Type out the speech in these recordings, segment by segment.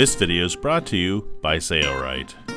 This video is brought to you by Sailrite.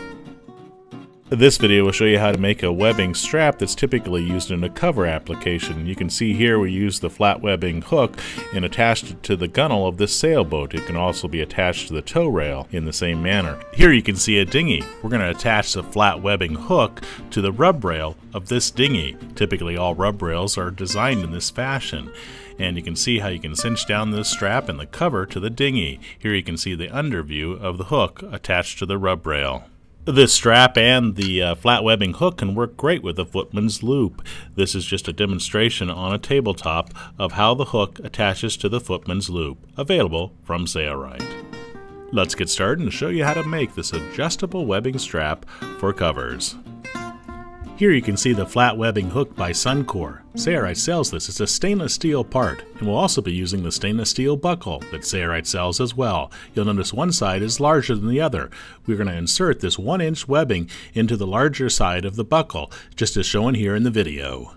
This video will show you how to make a webbing strap that's typically used in a cover application. You can see here we use the flat webbing hook and attached it to the gunnel of this sailboat. It can also be attached to the toe rail in the same manner. Here you can see a dinghy. We're going to attach the flat webbing hook to the rub rail of this dinghy. Typically all rub rails are designed in this fashion and you can see how you can cinch down this strap and the cover to the dinghy. Here you can see the underview of the hook attached to the rub rail. This strap and the uh, flat webbing hook can work great with a footman's loop. This is just a demonstration on a tabletop of how the hook attaches to the footman's loop, available from Sailrite. Let's get started and show you how to make this adjustable webbing strap for covers. Here you can see the flat webbing hook by Suncor. Sailrite sells this. It's a stainless steel part, and we'll also be using the stainless steel buckle that Sailrite sells as well. You'll notice one side is larger than the other. We're going to insert this 1 inch webbing into the larger side of the buckle, just as shown here in the video.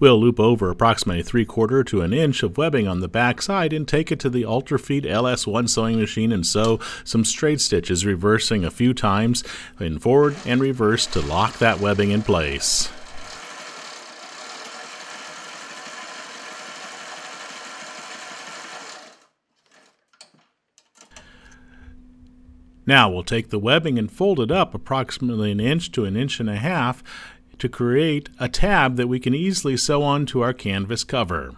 We'll loop over approximately 3 quarter to an inch of webbing on the back side and take it to the Ultrafeed LS1 sewing machine and sew some straight stitches, reversing a few times in forward and reverse to lock that webbing in place. Now we'll take the webbing and fold it up approximately an inch to an inch and a half to create a tab that we can easily sew onto our canvas cover.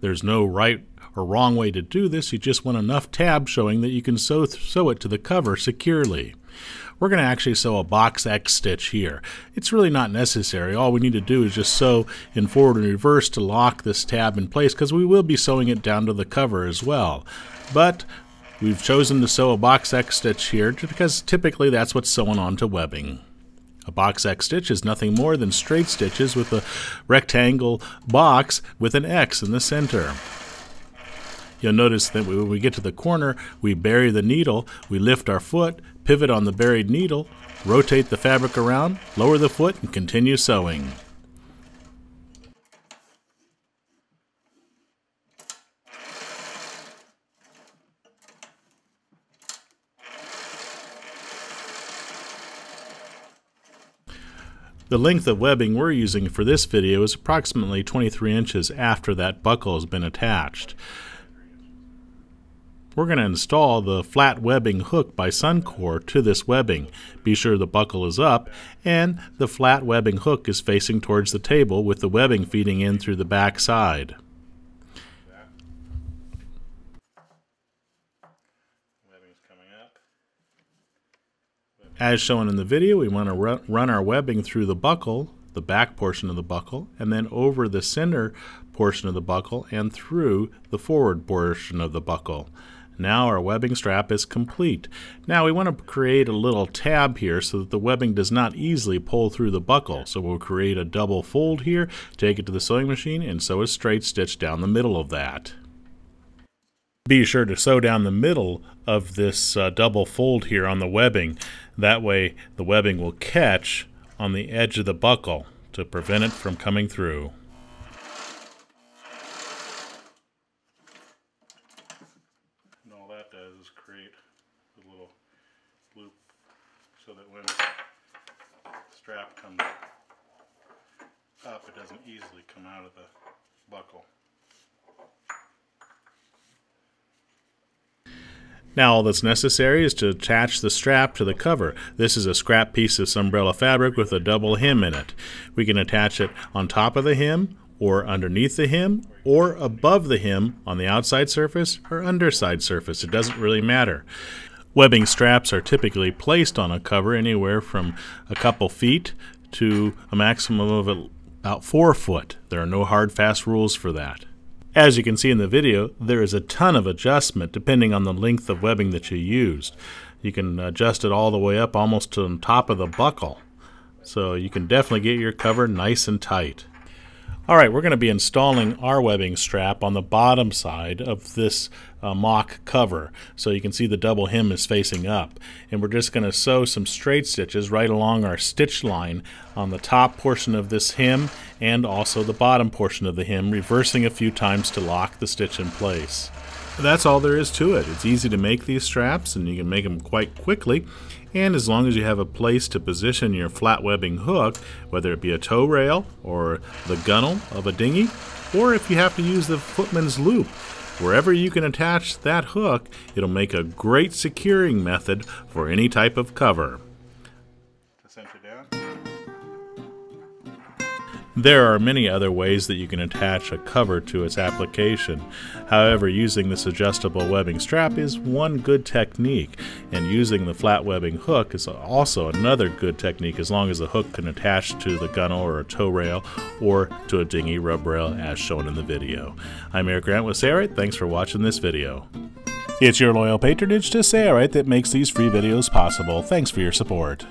There's no right or wrong way to do this, you just want enough tabs showing that you can sew, sew it to the cover securely. We're going to actually sew a box X stitch here. It's really not necessary. All we need to do is just sew in forward and reverse to lock this tab in place because we will be sewing it down to the cover as well. But we've chosen to sew a box X stitch here because typically that's what's sewn onto webbing. A box X stitch is nothing more than straight stitches with a rectangle box with an X in the center. You'll notice that when we get to the corner, we bury the needle, we lift our foot, pivot on the buried needle, rotate the fabric around, lower the foot, and continue sewing. The length of webbing we're using for this video is approximately 23 inches after that buckle has been attached. We're going to install the flat webbing hook by Suncor to this webbing. Be sure the buckle is up and the flat webbing hook is facing towards the table with the webbing feeding in through the back side. As shown in the video, we want to run our webbing through the buckle, the back portion of the buckle, and then over the center portion of the buckle and through the forward portion of the buckle. Now our webbing strap is complete. Now we want to create a little tab here so that the webbing does not easily pull through the buckle. So we'll create a double fold here, take it to the sewing machine, and sew a straight stitch down the middle of that. Be sure to sew down the middle of this uh, double fold here on the webbing. That way the webbing will catch on the edge of the buckle to prevent it from coming through. And all that does is create a little loop so that when the strap comes up it doesn't easily come out of the buckle. Now all that's necessary is to attach the strap to the cover. This is a scrap piece of umbrella fabric with a double hem in it. We can attach it on top of the hem or underneath the hem or above the hem on the outside surface or underside surface. It doesn't really matter. Webbing straps are typically placed on a cover anywhere from a couple feet to a maximum of about four foot. There are no hard fast rules for that. As you can see in the video, there is a ton of adjustment depending on the length of webbing that you used. You can adjust it all the way up almost to the top of the buckle. So you can definitely get your cover nice and tight. Alright, we're going to be installing our webbing strap on the bottom side of this uh, mock cover. So you can see the double hem is facing up. And we're just going to sew some straight stitches right along our stitch line on the top portion of this hem and also the bottom portion of the hem, reversing a few times to lock the stitch in place. That's all there is to it. It's easy to make these straps and you can make them quite quickly. And as long as you have a place to position your flat webbing hook, whether it be a toe rail or the gunnel of a dinghy, or if you have to use the footman's loop, wherever you can attach that hook, it'll make a great securing method for any type of cover. There are many other ways that you can attach a cover to its application. However, using this adjustable webbing strap is one good technique, and using the flat webbing hook is also another good technique as long as the hook can attach to the gunnel or a toe rail or to a dinghy rub rail as shown in the video. I'm Eric Grant with Sailrite. Thanks for watching this video. It's your loyal patronage to Sailrite that makes these free videos possible. Thanks for your support.